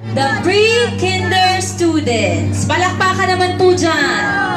The pre-kinder students. Palakpakan naman po dyan.